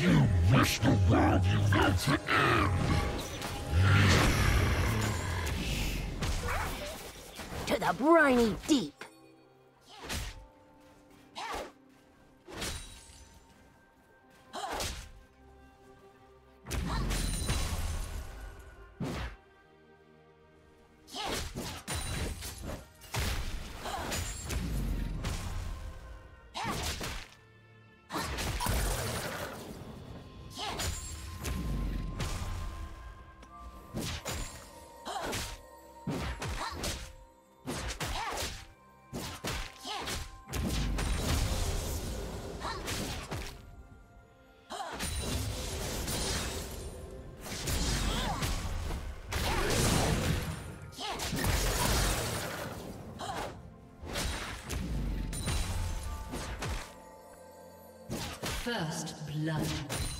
You wish the world you know to end. To the briny deep. First blood.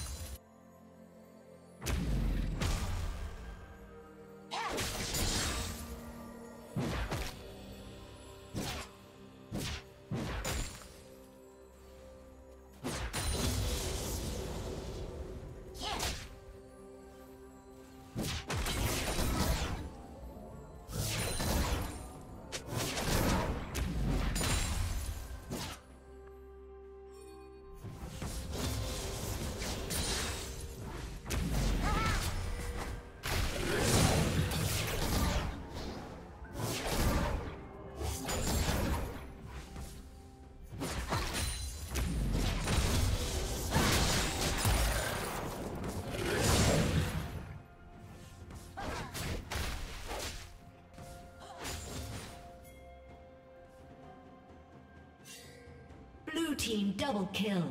Team double kill.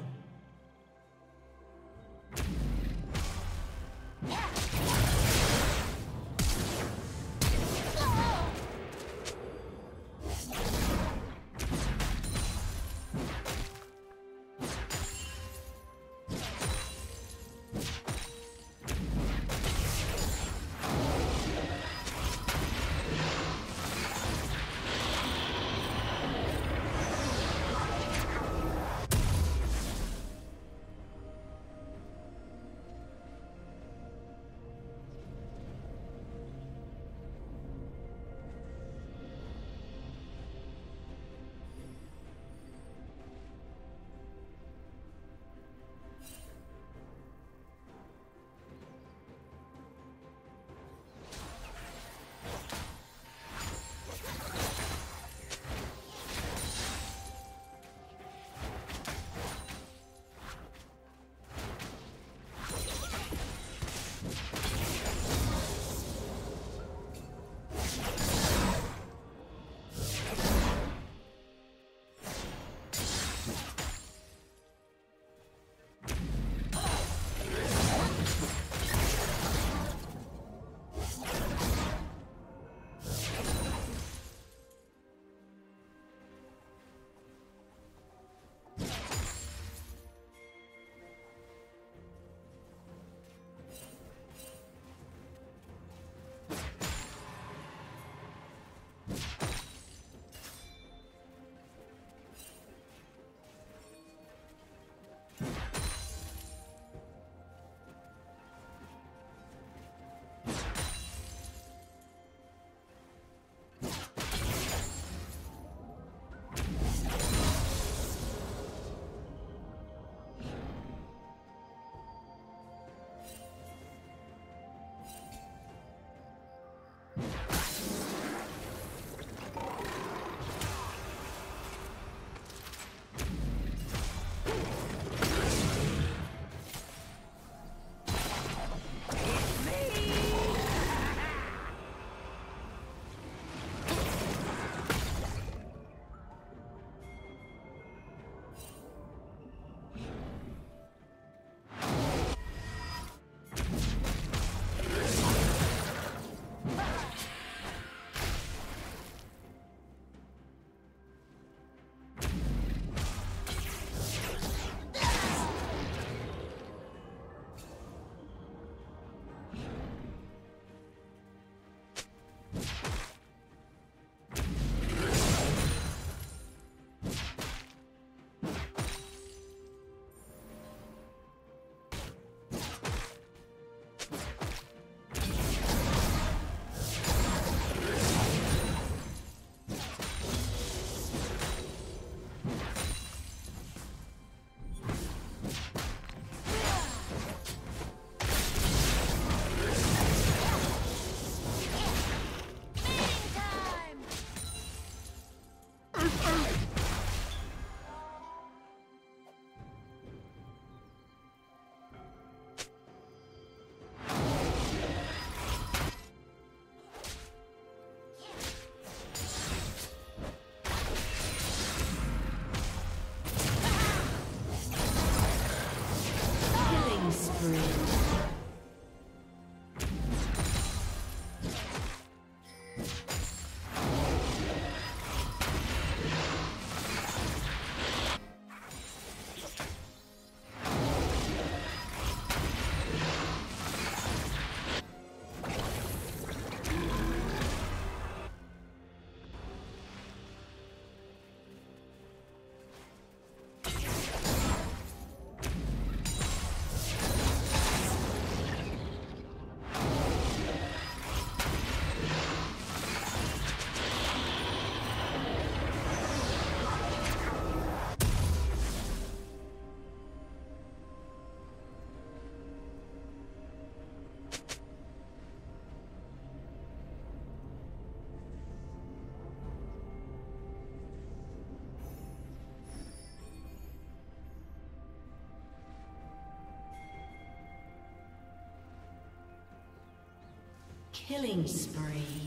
Killing spree.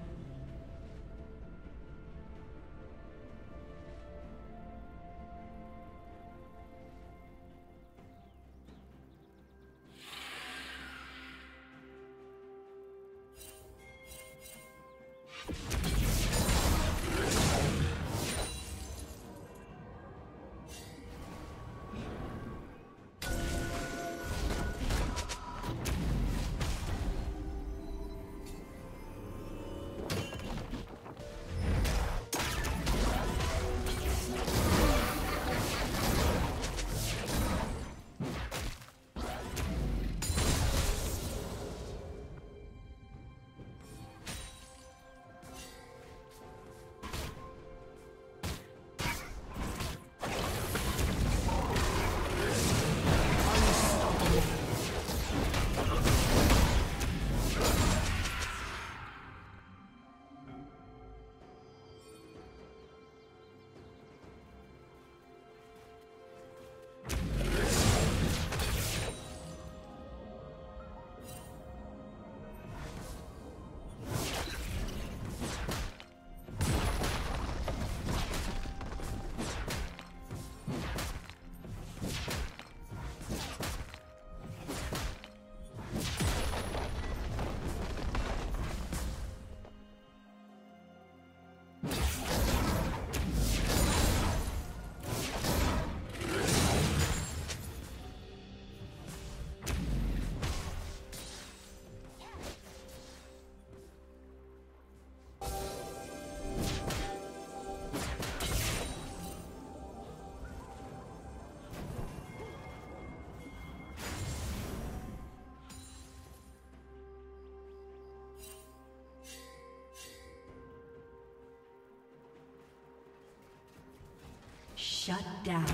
Shut down.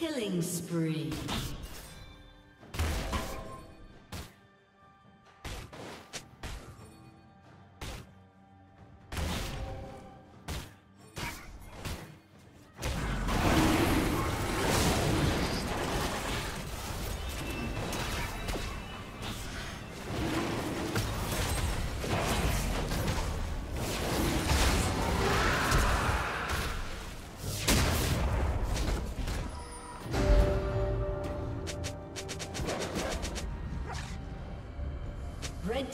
Killing spree.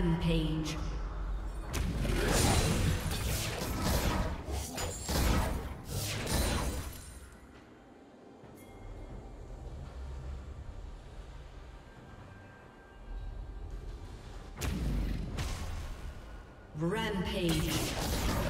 Rampage. Rampage.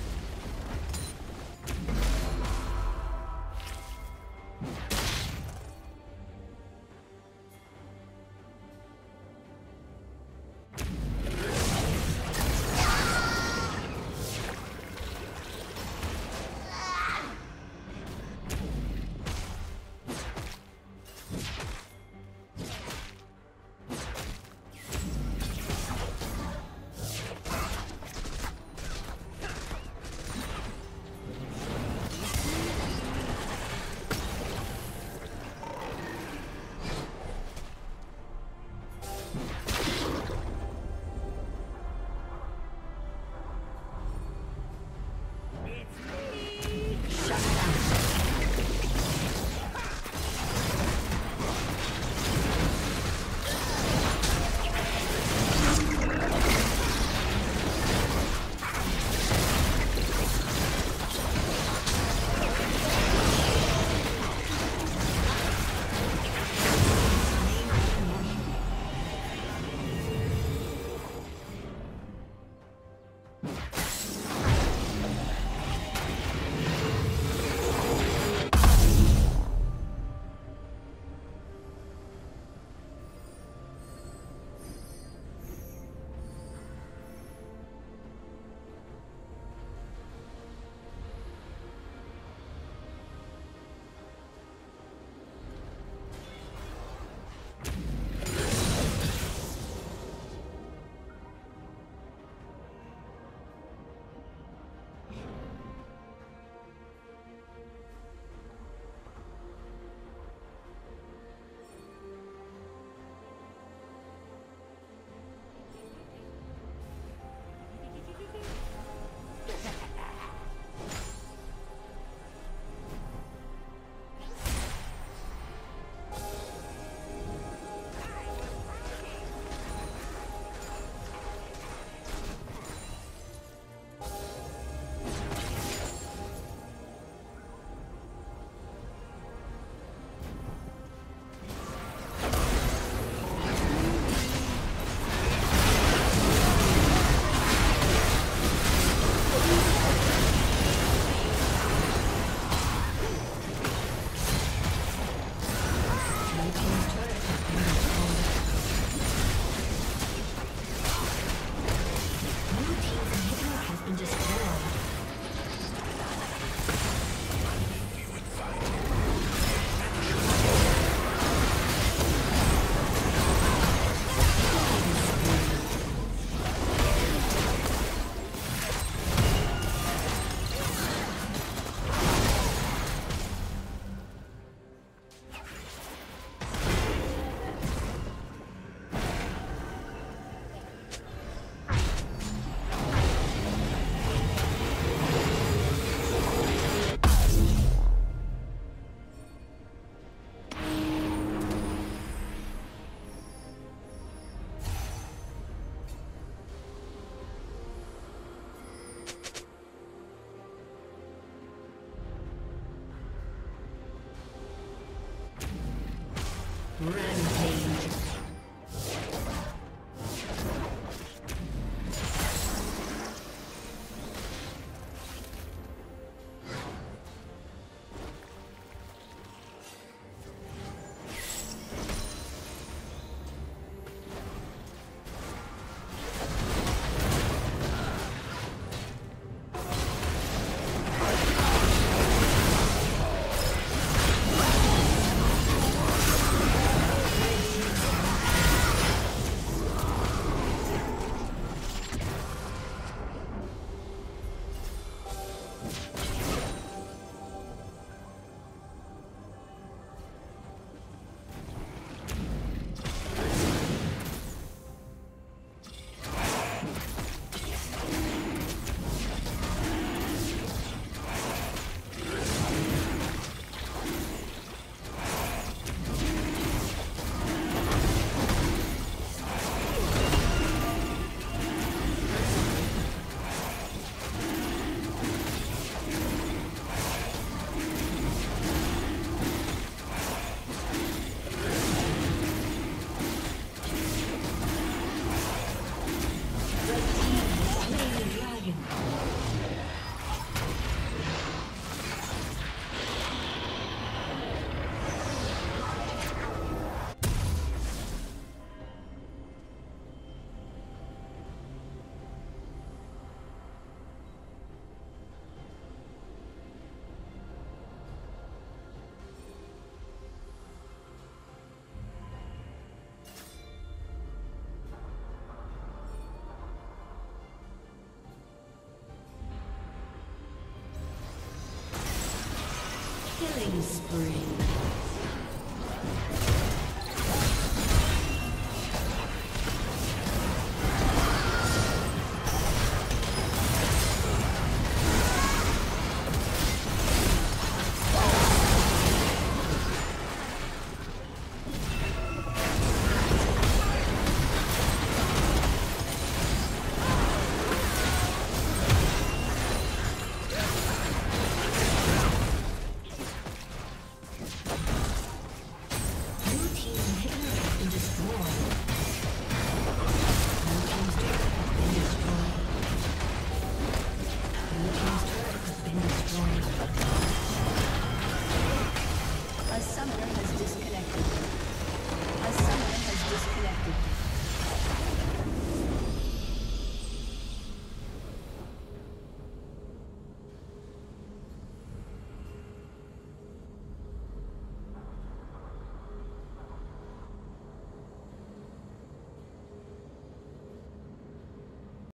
Killing spree.